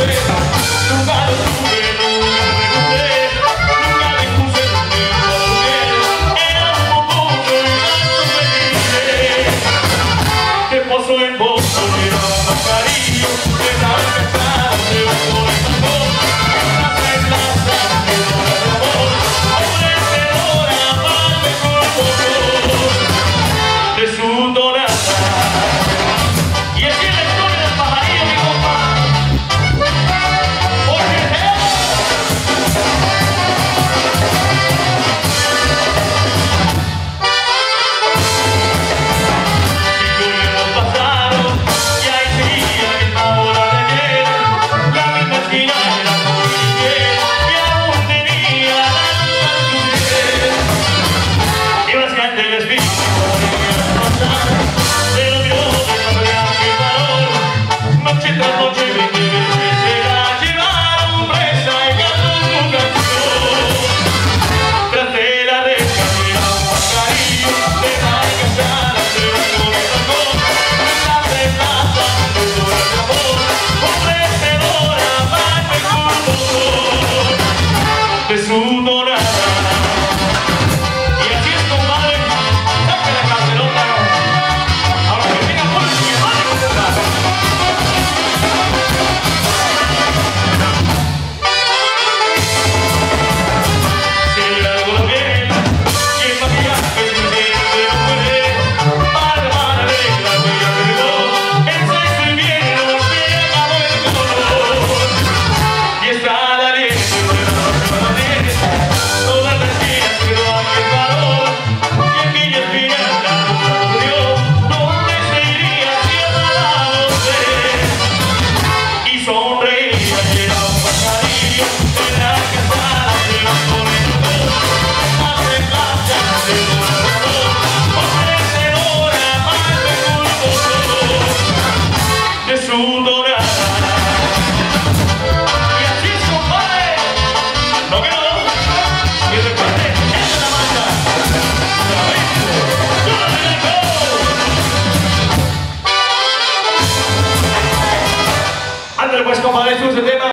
City. pessoas. हमारे सूत्र देना